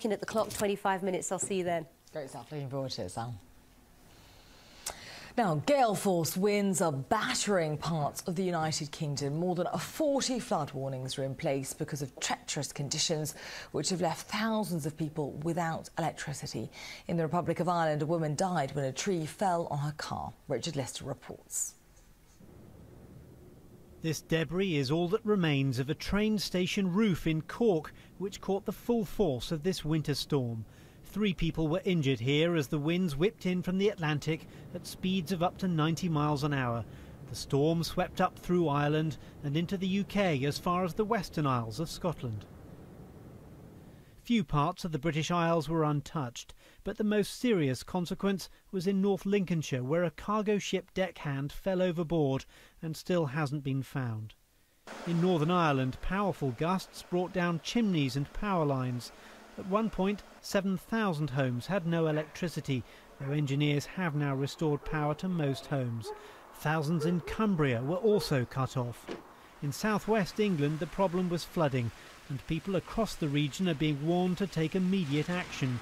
Looking at the clock, 25 minutes. I'll see you then. Great stuff. Looking forward to it, Sal. Now, gale force winds are battering parts of the United Kingdom. More than 40 flood warnings are in place because of treacherous conditions, which have left thousands of people without electricity. In the Republic of Ireland, a woman died when a tree fell on her car. Richard Lister reports. This debris is all that remains of a train station roof in Cork, which caught the full force of this winter storm. Three people were injured here as the winds whipped in from the Atlantic at speeds of up to 90 miles an hour. The storm swept up through Ireland and into the UK as far as the Western Isles of Scotland. Few parts of the British Isles were untouched, but the most serious consequence was in North Lincolnshire, where a cargo ship deckhand fell overboard and still hasn't been found. In Northern Ireland, powerful gusts brought down chimneys and power lines. At one point, 7,000 homes had no electricity, though engineers have now restored power to most homes. Thousands in Cumbria were also cut off. In southwest England, the problem was flooding, and people across the region are being warned to take immediate action.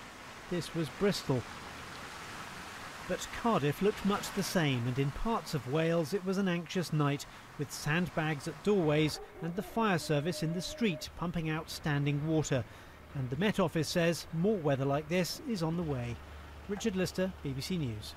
This was Bristol. But Cardiff looked much the same, and in parts of Wales it was an anxious night, with sandbags at doorways and the fire service in the street pumping out standing water. And the Met Office says more weather like this is on the way. Richard Lister, BBC News.